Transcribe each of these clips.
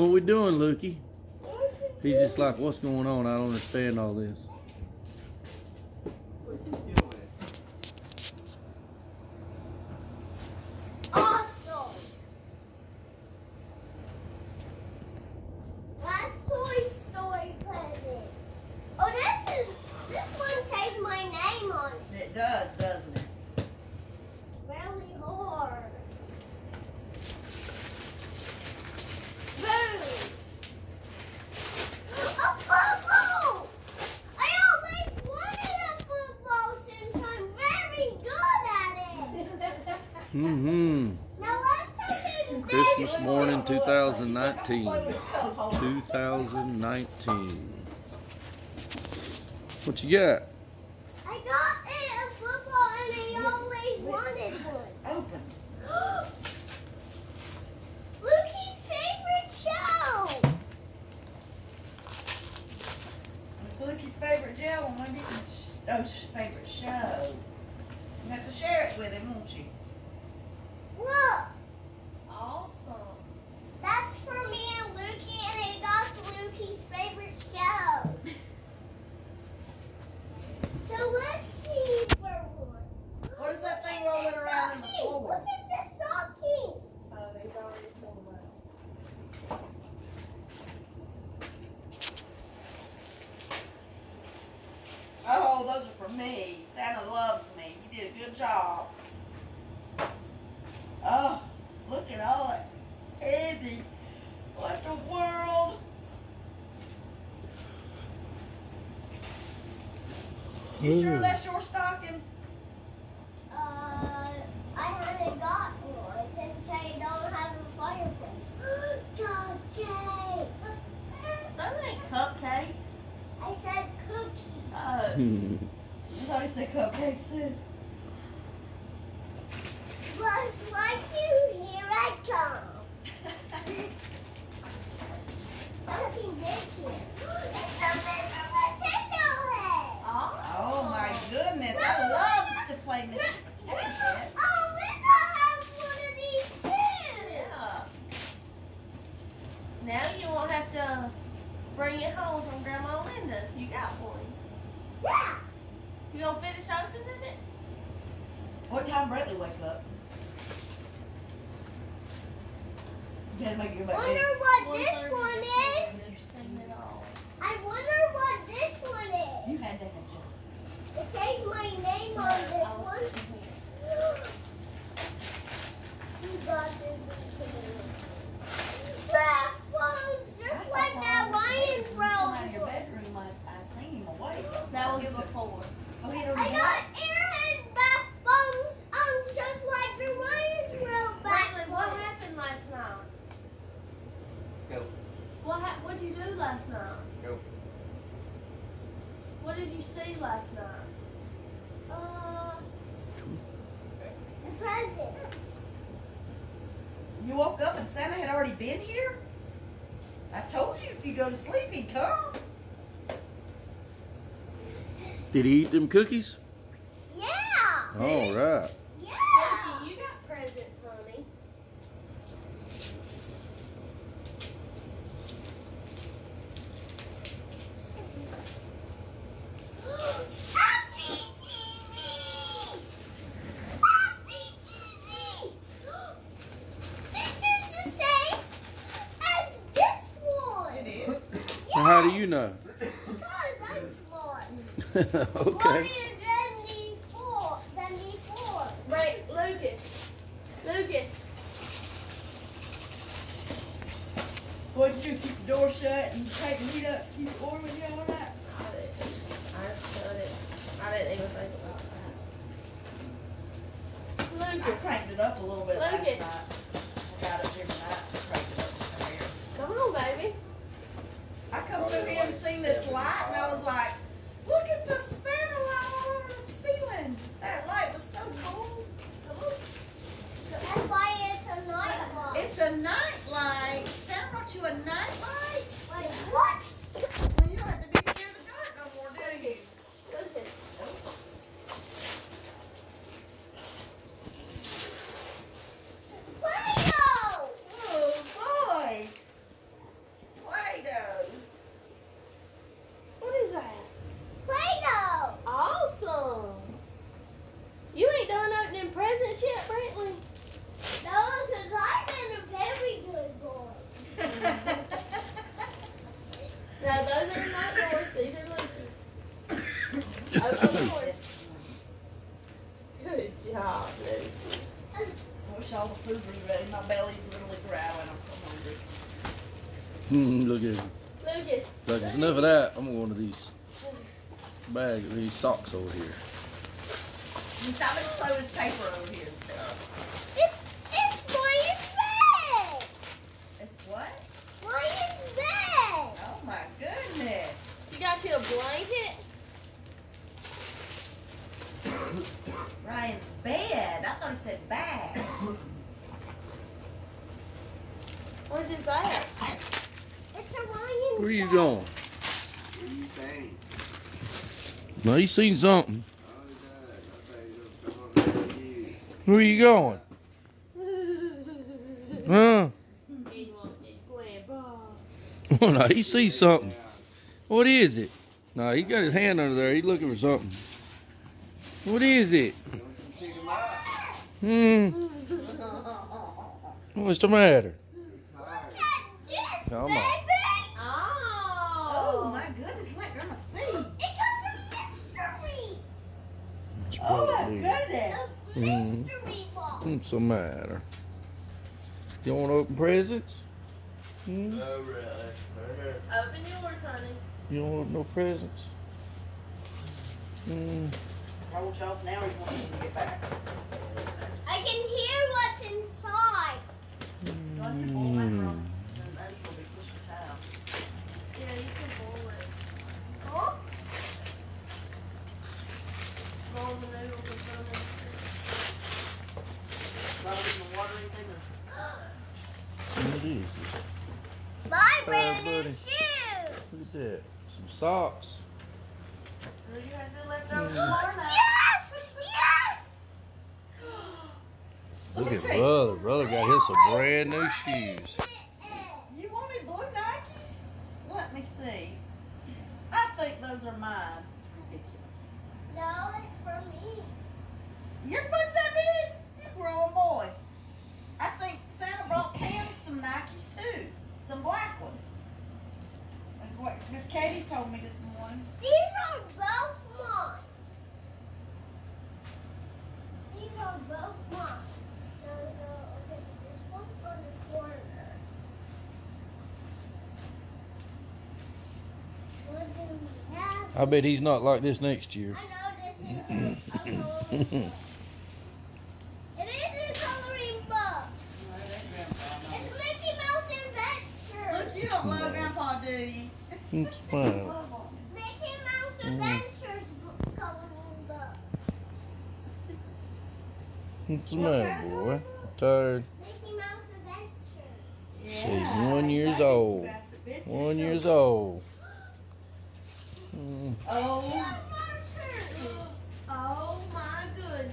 What we doing, Lukey? He's just like, what's going on? I don't understand all this. 2019. 2019. What you got? your stocking? Uh, I haven't got one since I don't have a fireplace. cupcakes! Those ain't cupcakes. I said cookies. Oh. Hmm. you thought I said cupcakes too. Wonder what this one is. I wonder what this one is. It my name on this one. You got this. Just like that lion's. That will give a. I got last night? Nope. What did you see last night? Uh, presents. You woke up and Santa had already been here? I told you if you go to sleep, he'd come. Did he eat them cookies? Yeah. All right. shut and tighten it up to keep warm and all that? I didn't. I didn't. I didn't even think about that. Look, I cranked it up a little bit Look last night. I got it different night and cranked it up from here. Come on, baby. I come through here and seen this light, and I was like, look at the Santa light all over the ceiling. That light was so cool. That's why it's a night light. It's a night light. Santa brought you a night enough of that. I'm going to these bags, these socks over here. And stop and throw his paper over here and stuff. It's, it's Ryan's bed! It's what? Ryan's bed! Oh my goodness. You got you a blanket? Ryan's bed. I thought he said bag. What is that? It's a Ryan's Where are you bed. going? What do you think? No, you seen something. Oh, it does. I thought you were coming to. Where are you going? Huh? He wants his grandpa. Oh, no, he sees something. What is it? No, he got his hand under there. He's looking for something. What is it? Don't you pick 'em up? Hmm. What's the matter? Look at this, Come on. baby! Oh. Oh my goodness, let Grandma see. It got a mystery! It's Oh my probably- goodness. A mystery box! What's the matter? You want to open presents? Hmm? Oh, really? Open yours, honey. You don't want no presents? Hmm. Roll you off now or you want to get back? I can hear what's inside. Hmm. Yeah, you can boil it. Huh? Roll the noodles and put 'em in What is? My brand brand new new shoes. Look at that. Some socks. You had to let those Mm. learn. Yes! Yes! Look at brother. Brother got him some brand new shoes. You wanted blue Nikes? Let me see. I think those are mine. Ridiculous. No, it's for me. Your foot's that big? You growing boy. I think Santa brought Pam some Nikes too. Some black ones. That's what Miss Katie told me this morning. These are both mine. These are both mine. So, uh, okay, this one on the corner. What do we have? I bet he's not like this next year. I know this is a coloring It is a coloring book. It's Mickey Mouse Adventure. Look, you don't love Grandpa, do you? What's the matter? Mickey Mouse. Mm. Adventures book, coloring book. What's the matter, boy? Tired. Mickey Mouse Adventures. He's one years old. One years old. Hmm. Oh, Markers. Oh my goodness.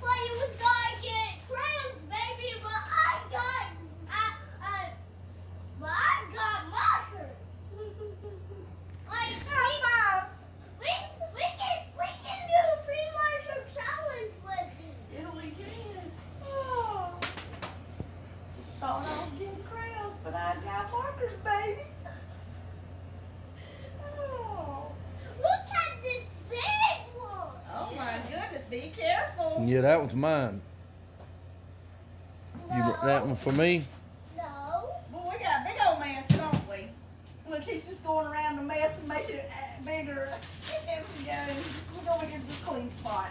Well, you was gonna get crayons, baby, but I got, I, I, but I got markers. like, we, we, we can, we can do a free marker challenge with you. Yeah, we can. oh. Just thought I was getting crayons, but I got markers, baby. Oh. Look at this big one. Oh my goodness, be careful. Yeah, that one's mine. You No, brought that one for me? No. Well, we got a big old mess, don't we? Look, he's just going around the mess and making it uh, bigger as he goes. Here to the clean spot.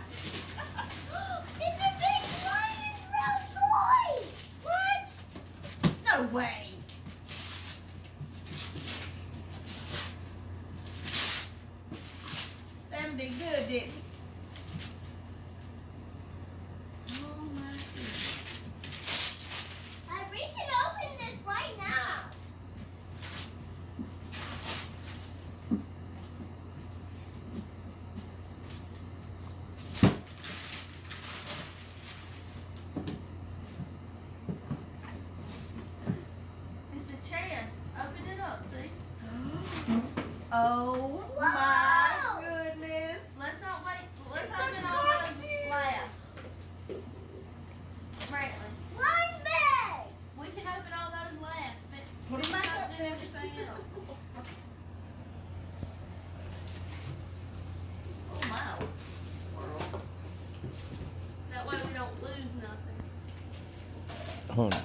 Honey.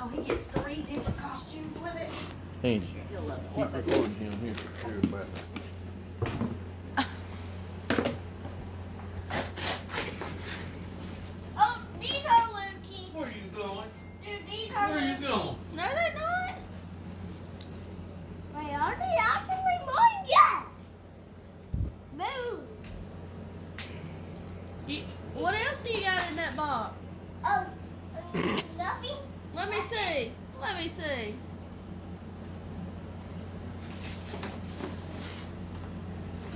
Oh, he gets three different costumes with it. Angie, He'll love it. keep recording him here. Here, back. Oh, these are Lukey's. Where you going? Dude, these are Where you Lukey's. going? No, they're not. Wait, are they actually mine? Yes. Move. You, what else do you got in that box? Oh, uh, nothing. Let me see. Let me see.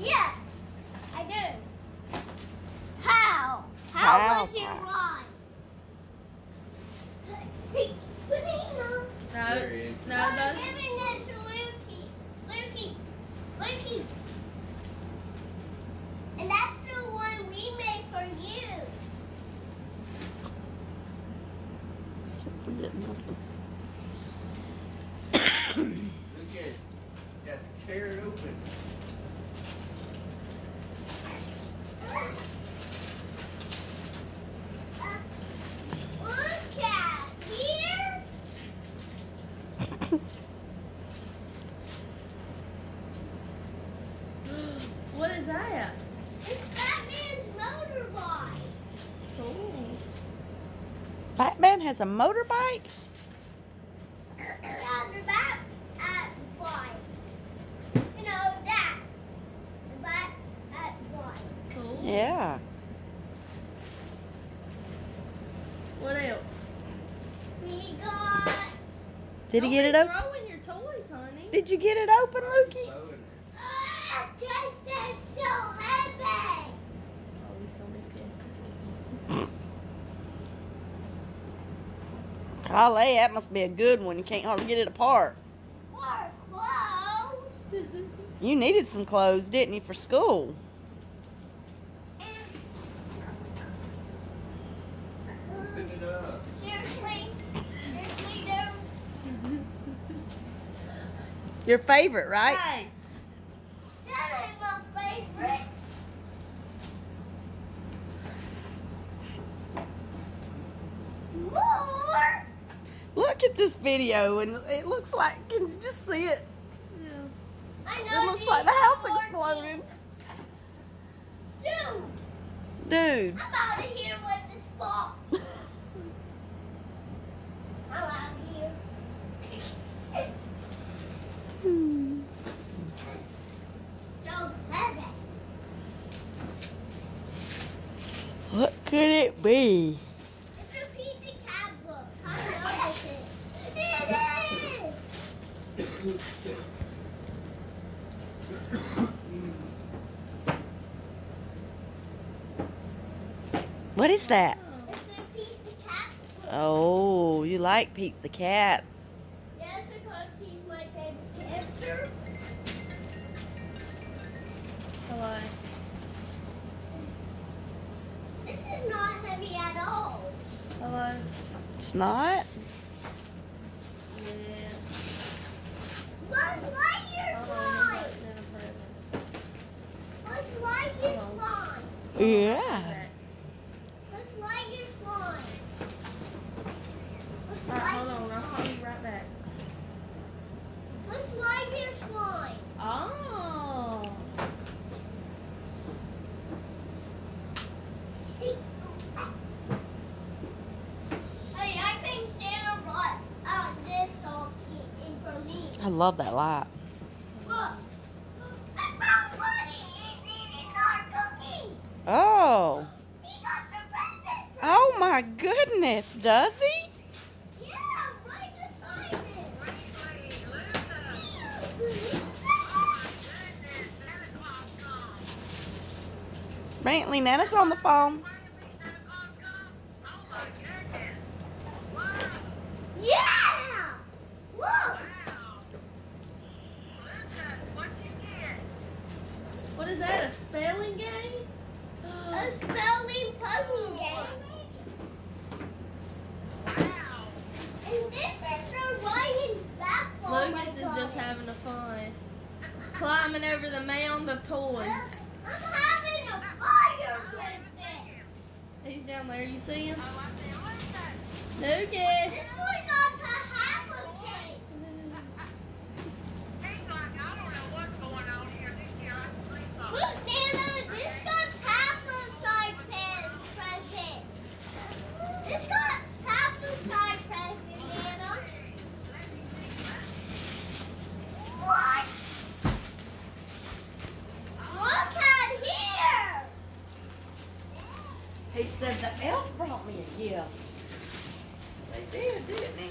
Yes, I do. How? How, How? was your ride? Hey, Banana. No, There he is. no, I'm no. giving it to Lukey. Lukey. Lukey. And that's the one we made for you. Look at it. Got to tear it open. Look at here. What is that? It's Batman's motorbike. Cool. Batman has a motorbike? Yeah, the bat uh, at bike. You know that. The bat uh, at bike. Cool. Yeah. What else? We got. Did he oh, get it open? Throwing your toys, honey. Did you get it open, Lukey? Uh, Blowing it. Ah, this is so heavy. Oh, he's gonna be pissed at this Golly, that must be a good one. You can't hardly get it apart. More clothes. You needed some clothes, didn't you, for school? Open it up. Seriously? Seriously, dude? Your favorite, right? Hey, That ain't my favorite. More. Look at this video, and it looks like, can you just see it? I It looks like the house exploded. Dude, Dude. I'm out of here with this box. I'm out of here. So heavy. What could it be? It's a pizza cat book. I know this is. It is. What is that? It's a pizza cat. Oh, you like Pete the cat. Yes, because he's my favorite character. hello. This is not heavy at all. Hello. It's not? Yeah. Buzz Lightyear Oh, slime. he's in a present. Buzz Lightyear Hold slime. Yeah. Buzz Lightyear slime. Buzz Alright, hold on. Lightyear I'll call you right back. Buzz Lightyear slime. Oh. Hey, I think Santa brought uh, this salt in for me. I love that cookie. Oh. Oh my goodness, does he? Brantley, Nana's on the phone. Yeah! Look! What is that? A spelling game? A spelling puzzle game. Wow. And this is Orion's backbone. Lucas is just having a fun. Climbing over the mound of toys. I'm having a fire with this. He's down there. You see him? Lucas. This one got a half of cake. Look, Nana, this got half of side pen present. This got half the side present, Nana. What? Look at here. He said the elf brought me a gift. They did, didn't he?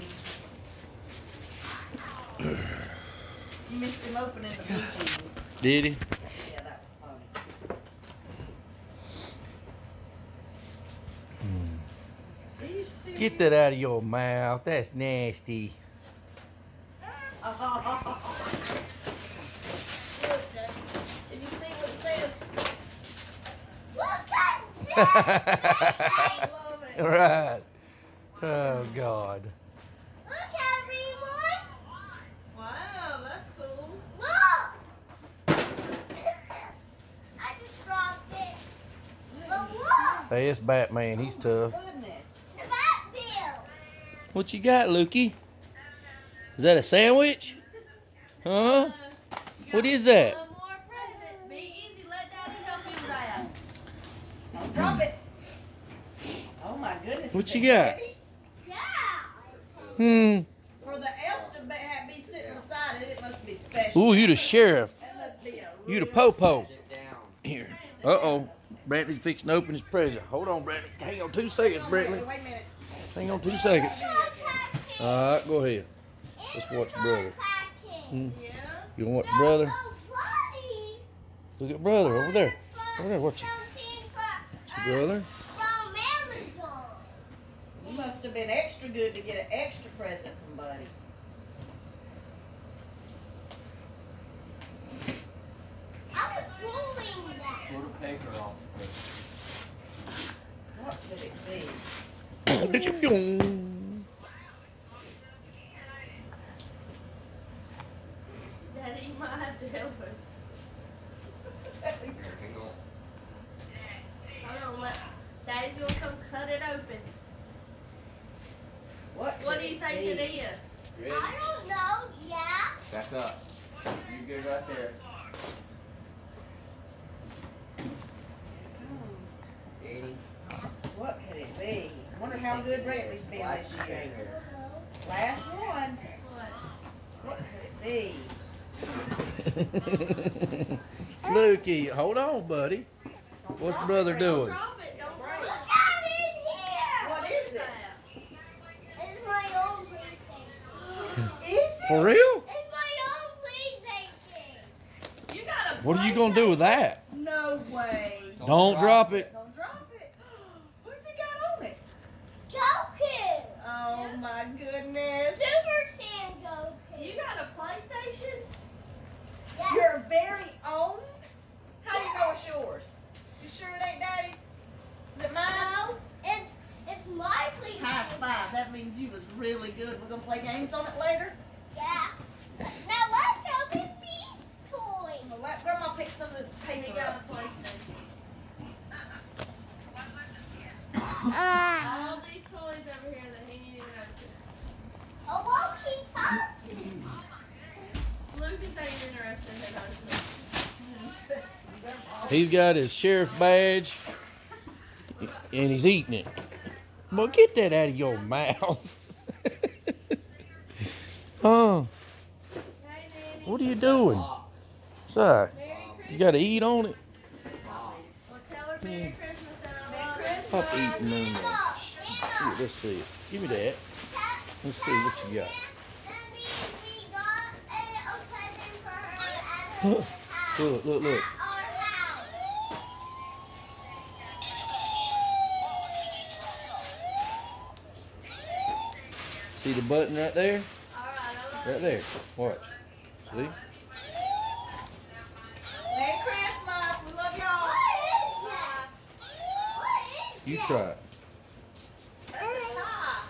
You missed him opening the blue jeans. Did he? Yeah, that was funny. Hmm. Are? Get that out of your mouth. That's nasty. Can you see what it says? Look at that. love it. right. Oh, God. Look, everyone. Wow, that's cool. Look. I just dropped it. But look. Hey, it's Batman. He's oh, tough. Goodness. The Batmobile. What you got, Lukey? Is that a sandwich? Huh? Uh, what is that? One more present. Be easy. Let Daddy help you with that. Don't drop it. Oh my goodness. What is you got? Yeah. Hmm. For the elf to be, ha- be sitting beside it, it must be special. Ooh, you the sheriff. That must be a You the real- popo. Here. Uh-oh. Brantley's fixing to open his present. Hold on, Brantley. Hang on two seconds, Brantley. Wait a minute. Hang on two seconds. Uh, All right, go ahead. Let's watch brother. Hmm. You want to watch brother? Oh. Look at brother over there. Over there, watch it. Something for- Watch your brother. From You must have been extra good to get an extra present from Buddy. I was rolling that. Pull the paper off. What could it be? Daddy, you might have to help her. Hang on. Hold on, let Daddy's gonna come cut it open. What, What could do you it think be? it is? Ready? I don't know. Yeah. Back up. You good right there. Eighty. What could it be? Wonder how good Brantley's been this year. Last one. What? What could it be? Lukey, hold on, buddy. What's brother doing? drop it. Don't break Look it. at it here. What is it? It's my own PlayStation. Is it? For real? It's my own PlayStation. You got a What are you gonna do with that? No way. Don't drop it. Don't drop it. What's it got on it? Goku. Oh my goodness. Super Saiyan Goku. You got a PlayStation? Yes. Your very own? How do you know it's yours? You sure it ain't daddy's? Is it mine? No, it's it's my PlayStation. High five. That means you was really good. We're gonna play games on it later. Yeah. Now let's open these toys. Well, let grandma pick some of this He paper got up. a PlayStation. Uh, All these toys over here that he didn't open. a walkie-talkie. Lucas ain't interested in opening. He's got his sheriff badge and he's eating it. Well, get that out of your mouth. oh, what are you doing? Sorry, you got to eat on it. Lock. Well, tell her Merry Christmas I Merry love her. Christmas. Stop eating on that. Here, let's see it. Give me that. Let's see what you got. Daddy, we got a, a present for her at her house. Look, look, look. At our house. See the button right there? Alright, I love Right there. Watch. See? Merry Christmas. We love y'all. What is that? You try it. That's a tie.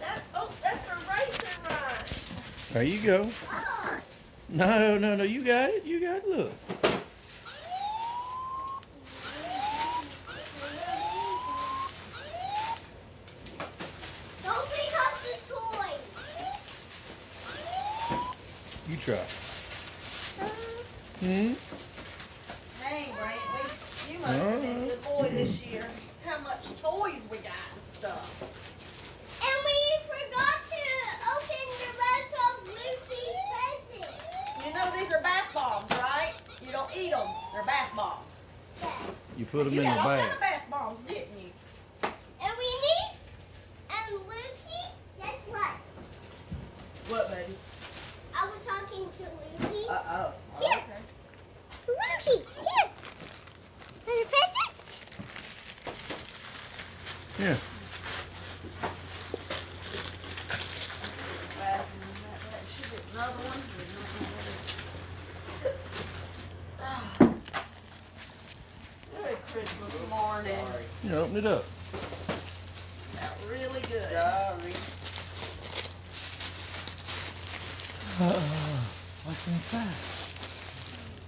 That's, oh, that's for racing ride. There you go. Oh, No, no, no. You got it. You got it. Look. Try. Hmm? Dang, Brantley, you must have been a good boy this year. How much toys we got and stuff. And we forgot to open the rest of Lucy's present. You know these are bath bombs, right? You don't eat them. They're bath bombs. Yes. You put them you in the got kind of bath bombs, didn't you? And we need, and Lukey, guess what? What, baby? I was talking to Lukey. Uh oh. Here. Lukey, here. Your present. Yeah. That, that, that should be another one. Ah. Good Christmas morning. You open it up. Felt really good. Sorry. Uh-uh. what's inside?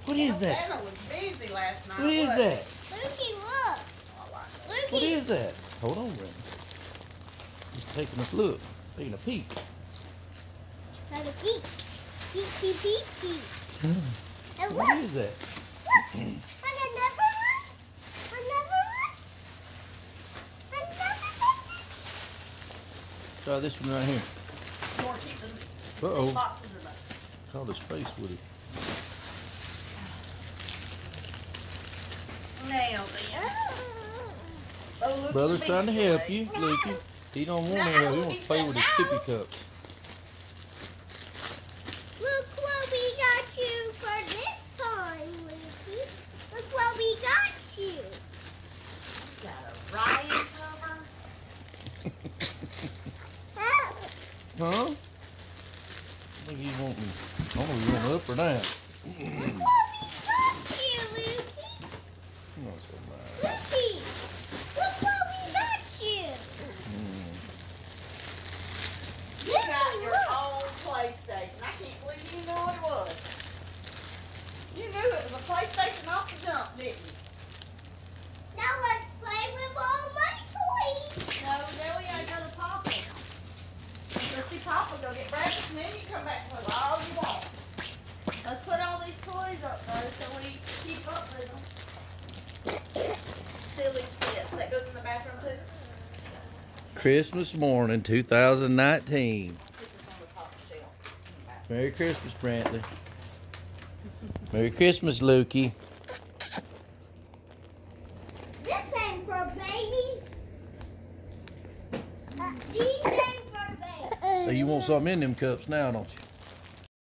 What is that? Santa was busy last night. What is wasn't that? Lukey, look. Lukey. What is that? Hold on, Brandon. He's taking a look, taking a peek. Got a peek. Peek, peek, peek, peek. Hmm. And What look. is that? Look. And another one. Another one. Another present. Try this one right here. You want to keep the Uh oh. boxes? Caught his face with it. Nailed it. Oh, Brother's trying to help you, Lukey. He don't want to help. He wants to play with his sippy cups. Look what we got you for this time, Lukey. Look what we got you. Got a Ryan cover. Huh? Huh? I think he's wanting. I don't know if he's wanting up or down. Look what we got you, Lukey. Not so bad. Lukey. Look what we got you. Mm. You got your own PlayStation. I can't believe you knew what it was. You knew it was a PlayStation off the jump, didn't you? Now let's play with all my toys. No, then we gotta go to Papa. Let's see Papa go get breakfast and then you come back and play all you want. Let's put all these toys up though so we keep up with them. Silly sits. That goes in the bathroom too. Christmas morning, 2019. Let's get this on the top shelf. Merry Christmas, Brantley. Merry Christmas, Lukey. This ain't for babies. Uh, these ain't for babies. So you want something in them cups now, don't you?